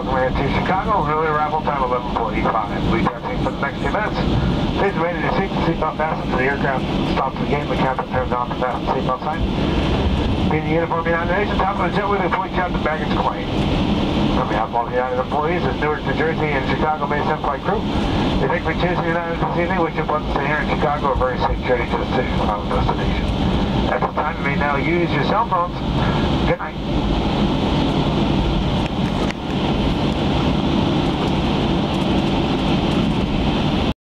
Chicago, early arrival time 1145. We taxiing for the next few minutes. Please remain in your seat, seatbelt fastened to the aircraft stops again. The captain turns off the fasten seatbelt sign. Being the uniform United Nations, top of the jet with a point out baggage claim. On behalf of all the United employees, the Newark, New Jersey, and Chicago-based in-flight crew, we thank you for choosing United this evening. Wish you pleasant stay here in Chicago, a very safe journey to the city final destination. At this time, you may now use your cell phones. Good night.